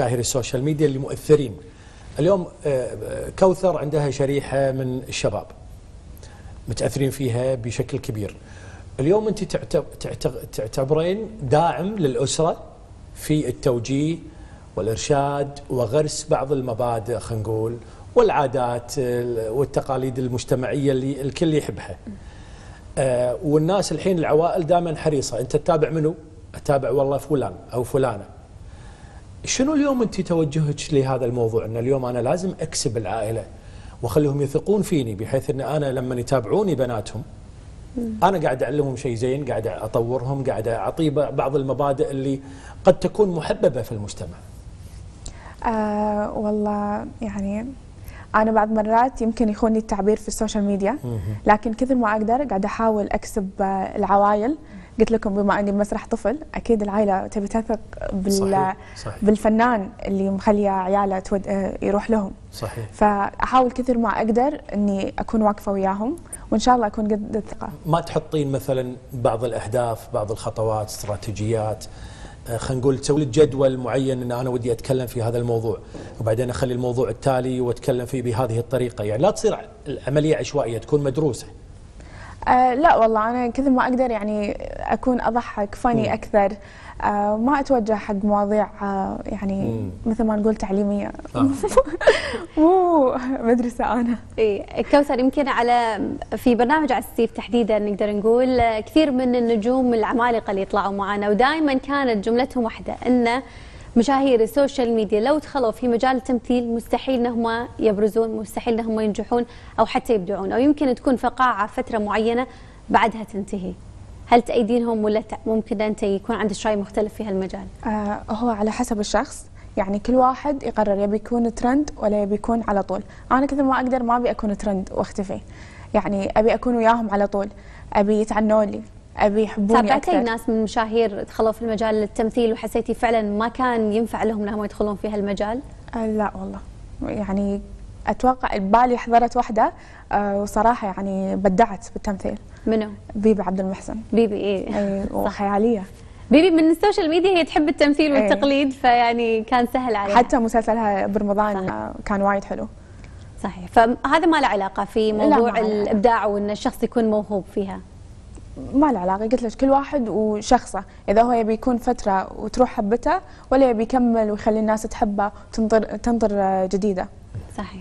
مشاهير ال social media اللي مؤثرين اليوم آه، كوثر عندها شريحة من الشباب متأثرين فيها بشكل كبير. اليوم أنت تعت- تعت- تعتبرين داعم للأسرة في التوجيه والإرشاد وغرس بعض المبادئ خلينا نقول والعادات آه، والتقاليد المجتمعية اللي الكل يحبها. آه، والناس الحين العوائل دائما حريصة. أنت تتابع منو؟ أتابع والله فلان أو فلانة. شنو اليوم انت توجهك لهذا الموضوع؟ ان اليوم أنا لازم اكسب العائلة واخليهم يثقون فيني بحيث ان أنا لما يتابعوني بناتهم أنا قاعد اعلمهم شيء زين قاعد اطورهم قاعد اعطيه بعض المبادئ اللي قد تكون محببة في المجتمع. آه والله يعني أنا بعض مرات يمكن يخوني التعبير في ال social media لكن كثر ما أقدر قاعدة أحاول أكسب آه، العوائل قلت لكم بما أني بمسرح طفل أكيد العائلة تبي تثق بال صحيح صحيح. بالفنان اللي مخليه عياله تود... يروح لهم. صحيح. فأحاول كثر ما أقدر أني أكون واقفة وياهم وإن شاء الله أكون قد الثقة. ما تحطين مثلا بعض الأهداف بعض الخطوات استراتيجيات؟ آه، خلينا نقول تسوي جدول معين إن أنا ودي أتكلم في هذا الموضوع وبعدين أخلي الموضوع التالي وأتكلم فيه بهذه الطريقة. يعني لا تصير العملية عشوائية تكون مدروسة. آه لا والله أنا كثر ما أقدر يعني أكون أضحك فاني مم. أكثر آه ما أتوجه حق مواضيع آه يعني مم. مثل ما نقول تعليمية آه. مو مدرسة أنا إيه كوثر يمكن على في برنامج على السيف تحديدا نقدر نقول كثير من النجوم العمالقة اللي يطلعوا معنا ودائما كانت جملتهم واحدة إن مشاهير ال social media لو دخلوا في مجال التمثيل مستحيل إنهم يبرزون مستحيل إنهم ينجحون أو حتى يبدعون أو يمكن تكون فقاعة فترة معينة بعدها تنتهي. هل تأيدينهم ولا ممكن انت يكون عندك راي مختلف في هالمجال؟ آه هو على حسب الشخص. يعني كل واحد يقرر يبي يكون ترند ولا يبي يكون على طول. أنا كثر ما أقدر ما أبي أكون ترند وأختفي. يعني أبي أكون وياهم على طول. أبي يتعنون لي. أبي يحبوني تابعتي ناس من مشاهير دخلوا في المجال التمثيل وحسيتي فعلا ما كان ينفع لهم إنهم يدخلون في هالمجال؟ آه لا والله. يعني أتوقع ببالي حضرت واحدة آه وصراحة يعني بدعت بالتمثيل. منو؟ بيبي عبد المحسن. بيبي إيه. اي وخيالية. بيبي من ال social media هي تحب التمثيل إيه. والتقليد فيعني كان سهل عليها. حتى مسلسلها برمضان صح. آه، كان وايد حلو. صحيح. فهذا ما له علاقة في موضوع. الإبداع وإن الشخص يكون موهوب فيها؟ ما له علاقة قلت لك كل واحد وشخصه. إذا هو يبي يكون فترة وتروح حبته ولا يبي يكمل ويخلي الناس تحبه وتنظر تنظر جديدة. صحيح.